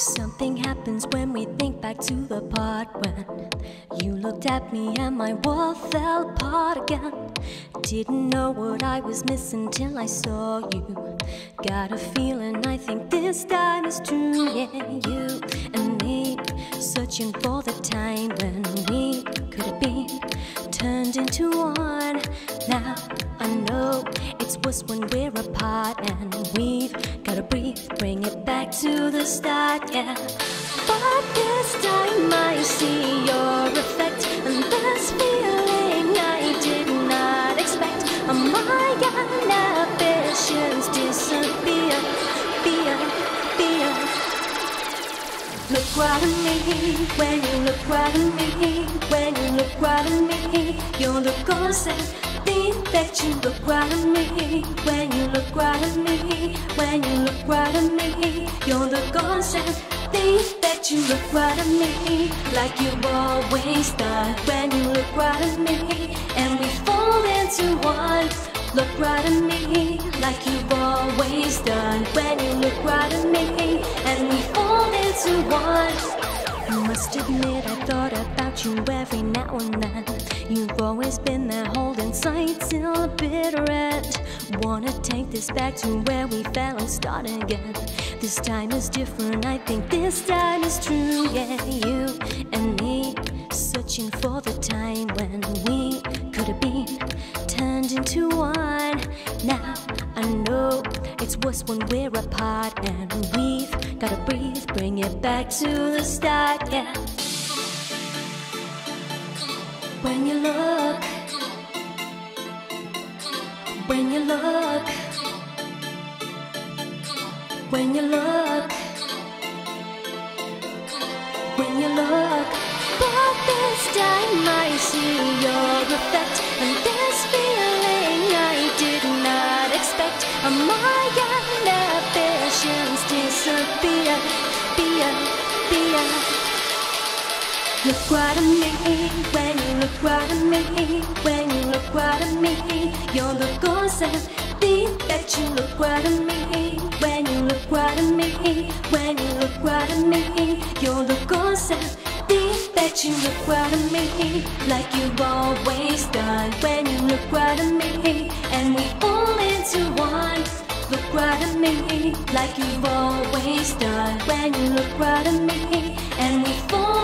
Something happens when we think back to the part when you looked at me and my world fell apart again. Didn't know what I was missing till I saw you. Got a feeling I think this time is true. Yeah, you and me searching for the time when we could have been turned into one. Now I know it's worse when we're apart and we've breathe, bring it back to the start, yeah. But this time I see your effect and this feeling I did not expect. My ambitions disappear, fear, fear. Look right at me when you look right at me. When you look right at me, you're the concept. Think that you look right at me. When you look right at me, when you look right at me, you're the concept. Think that you look right at me, like you've always done. When you look right at me, and we fall into one. Look right at me, like you've always done. When you look right at me, and we fall into one. I must admit, I thought about you every now and then. You've always been there holding tight till the bitter end. Wanna take this back to where we fell and start again. This time is different, I think this time is true. Yeah, you and me searching for the time when we could have been turned into one. Now I know it's worse when we're apart and we've gotta breathe, bring it back to the start. Yeah. When you look, when you look, when you look, when you look. But this time I see your effect, and this feeling I did not expect. My inhibitions disappear, fear, fear. Look right at me when you look right at me. When you look right at me, you're the concept. Think that you look right at me. When you look right at me, when you look right at me, you're the concept. Think that you look right at me, like you've always done. When you look right at me, and we fall into one. Look right at me, like you've always done. When you look right at me, and we fall.